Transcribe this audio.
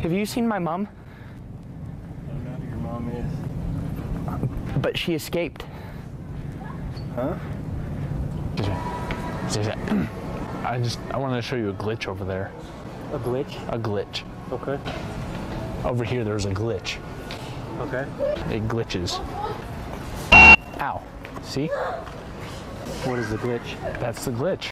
Have you seen my mom? I don't know who your mom is. But she escaped. Huh? I just I wanted to show you a glitch over there. A glitch? A glitch. Okay. Over here, there's a glitch. Okay. It glitches. Ow. See? What is the glitch? That's the glitch.